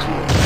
Central.